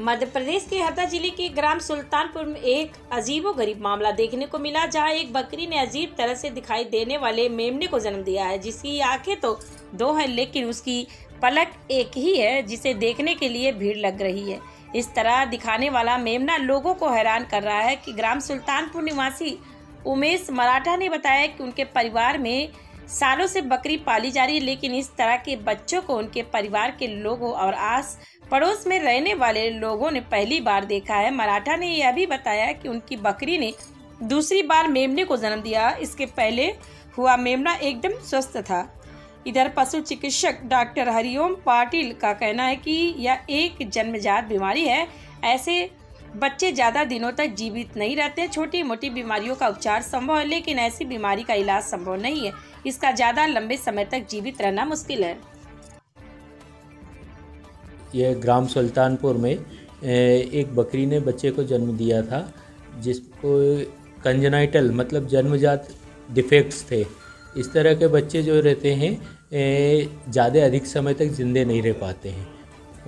मध्य प्रदेश के हरदा ज़िले के ग्राम सुल्तानपुर में एक अजीबो गरीब मामला देखने को मिला, जहाँ एक बकरी ने अजीब तरह से दिखाई देने वाले मेमने को जन्म दिया है। जिसकी आँखें तो दो हैं, लेकिन उसकी पलक एक ही है, जिसे देखने के लिए भीड़ लग रही है। इस तरह दिखाने वाला मेमना लोगों को हैरान कर रहा है कि ग्राम सुल्तानपुर निवासी उमेश मराठा ने बताया कि उनके परिवार में सालों से बकरी पाली जा रही है, लेकिन इस तरह के बच्चों को, उनके परिवार के लोगों और आस पड़ोस में रहने वाले लोगों ने पहली बार देखा है। मराठा ने यह भी बताया कि उनकी बकरी ने दूसरी बार मेमने को जन्म दिया। इसके पहले हुआ मेमना एकदम स्वस्थ था। इधर पशु चिकित्सक डॉक्टर हरिओम पाटिल का कहना है कि यह एक जन्मजात बीमारी है। ऐसे बच्चे ज़्यादा दिनों तक जीवित नहीं रहते छोटी मोटी बीमारियों का उपचार संभव है, लेकिन ऐसी बीमारी का इलाज संभव नहीं है। इसका ज़्यादा लंबे समय तक जीवित रहना मुश्किल है। यह ग्राम सुल्तानपुर में एक बकरी ने बच्चे को जन्म दिया था, जिसको कंजनाइटल मतलब जन्मजात डिफेक्ट्स थे। इस तरह के बच्चे जो रहते हैं ज़्यादा अधिक समय तक ज़िंदे नहीं रह पाते हैं।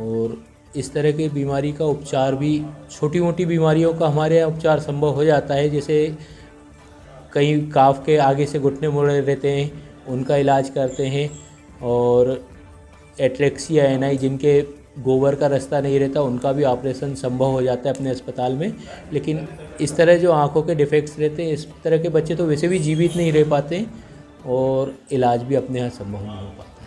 और इस तरह की बीमारी का उपचार भी छोटी मोटी बीमारियों का हमारे यहाँ उपचार संभव हो जाता है। जैसे कई काफ के आगे से घुटने मुड़े रहते हैं, उनका इलाज करते हैं और एट्रेक्सिया एन आई जिनके गोबर का रास्ता नहीं रहता, उनका भी ऑपरेशन संभव हो जाता है अपने अस्पताल में। लेकिन इस तरह जो आँखों के डिफेक्ट्स रहते हैं, इस तरह के बच्चे तो वैसे भी जीवित नहीं रह पाते और इलाज भी अपने यहाँ संभव नहीं हो पाता।